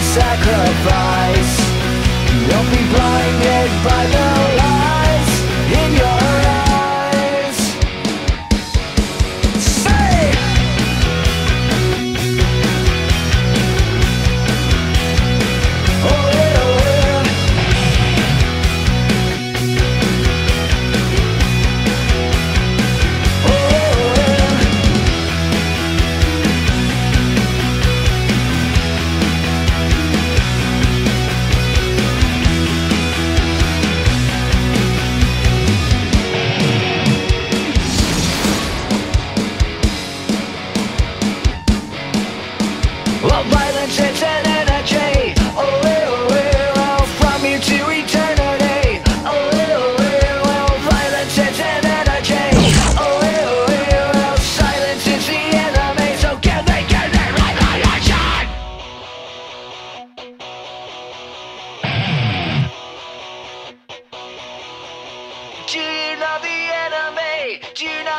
sacrifice. Don't be blinded by Do you know the enemy? Do you know